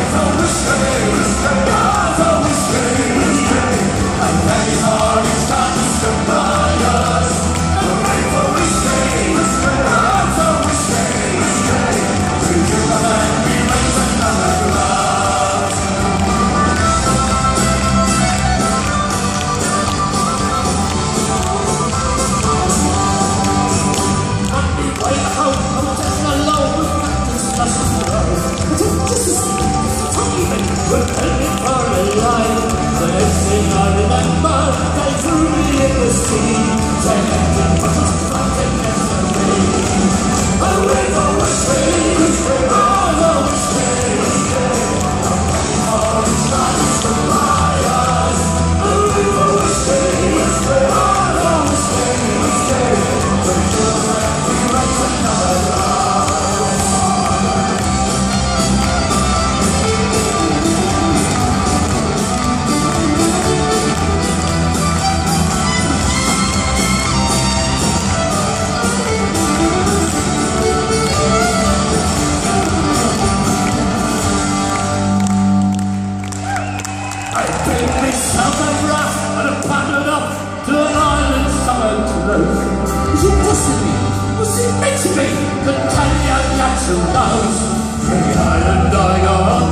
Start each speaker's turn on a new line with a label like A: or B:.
A: life of the sailors Bring me summer rough and a paddle up to an island summer close. Is it possibly? Was it meant to be? That Tanya Jackson knows. Free island I go.